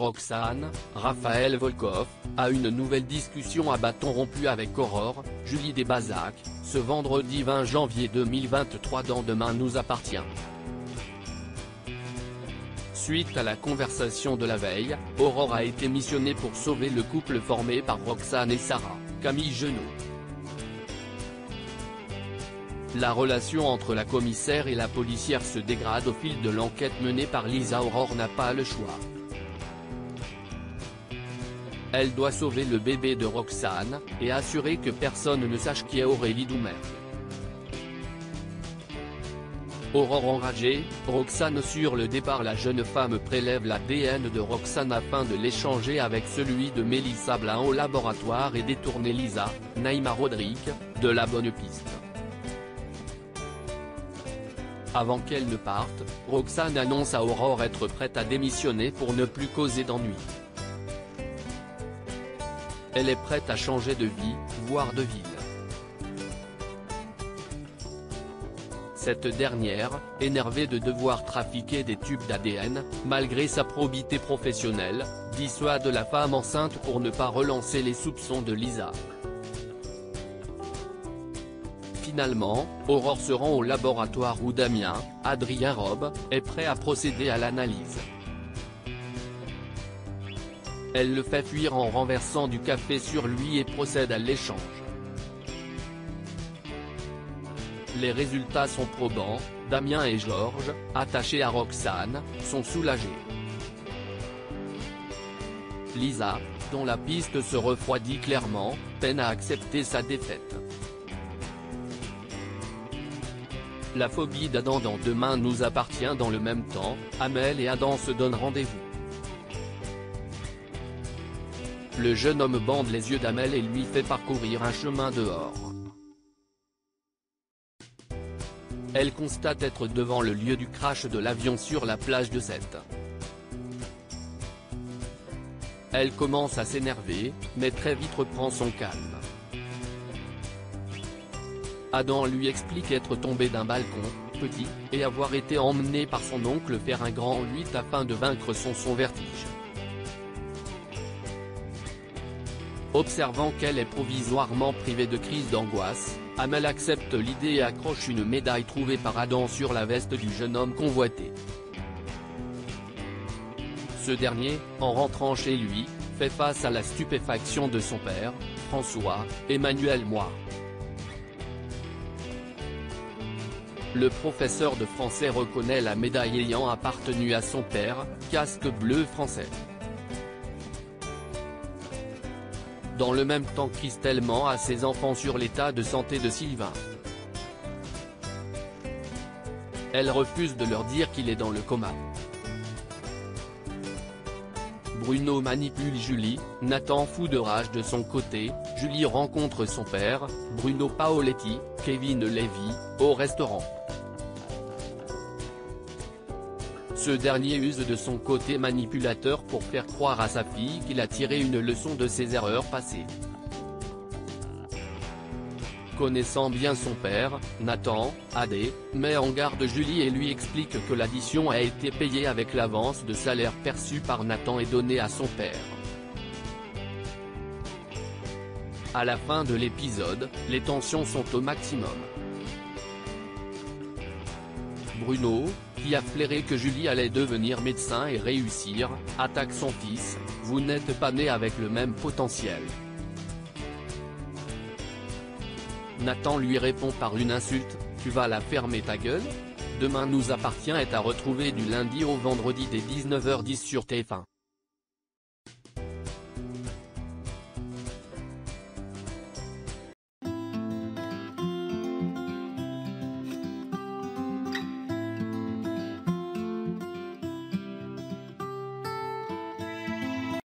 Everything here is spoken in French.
Roxane, Raphaël Volkov, a une nouvelle discussion à bâton rompu avec Aurore, Julie Desbazac, ce vendredi 20 janvier 2023 dans Demain nous appartient. Suite à la conversation de la veille, Aurore a été missionnée pour sauver le couple formé par Roxane et Sarah, Camille Genot. La relation entre la commissaire et la policière se dégrade au fil de l'enquête menée par Lisa Aurore n'a pas le choix. Elle doit sauver le bébé de Roxane, et assurer que personne ne sache qui est Aurélie Doumer. Aurore enragée, Roxane sur le départ La jeune femme prélève l'ADN de Roxane afin de l'échanger avec celui de Mélissa Blin au laboratoire et détourner Lisa, Naïma Rodrigue, de la bonne piste. Avant qu'elle ne parte, Roxane annonce à Aurore être prête à démissionner pour ne plus causer d'ennuis. Elle est prête à changer de vie, voire de ville. Cette dernière, énervée de devoir trafiquer des tubes d'ADN, malgré sa probité professionnelle, dissuade la femme enceinte pour ne pas relancer les soupçons de Lisa. Finalement, Aurore se rend au laboratoire où Damien, Adrien Robe, est prêt à procéder à l'analyse. Elle le fait fuir en renversant du café sur lui et procède à l'échange. Les résultats sont probants, Damien et Georges, attachés à Roxane, sont soulagés. Lisa, dont la piste se refroidit clairement, peine à accepter sa défaite. La phobie d'Adam dans Demain nous appartient dans le même temps, Amel et Adam se donnent rendez-vous. Le jeune homme bande les yeux d'Amel et lui fait parcourir un chemin dehors. Elle constate être devant le lieu du crash de l'avion sur la plage de Sète. Elle commence à s'énerver, mais très vite reprend son calme. Adam lui explique être tombé d'un balcon, petit, et avoir été emmené par son oncle faire un grand 8 afin de vaincre son son vertige. Observant qu'elle est provisoirement privée de crise d'angoisse, Amel accepte l'idée et accroche une médaille trouvée par Adam sur la veste du jeune homme convoité. Ce dernier, en rentrant chez lui, fait face à la stupéfaction de son père, François, Emmanuel Moir. Le professeur de français reconnaît la médaille ayant appartenu à son père, casque bleu français. Dans le même temps Christelle ment à ses enfants sur l'état de santé de Sylvain. Elle refuse de leur dire qu'il est dans le coma. Bruno manipule Julie, Nathan fou de rage de son côté, Julie rencontre son père, Bruno Paoletti, Kevin Levy, au restaurant. Ce dernier use de son côté manipulateur pour faire croire à sa fille qu'il a tiré une leçon de ses erreurs passées. Connaissant bien son père, Nathan, Adé, met en garde Julie et lui explique que l'addition a été payée avec l'avance de salaire perçue par Nathan et donnée à son père. À la fin de l'épisode, les tensions sont au maximum. Bruno, qui a flairé que Julie allait devenir médecin et réussir, attaque son fils, vous n'êtes pas né avec le même potentiel. Nathan lui répond par une insulte, tu vas la fermer ta gueule Demain nous appartient est à retrouver du lundi au vendredi dès 19h10 sur TF1.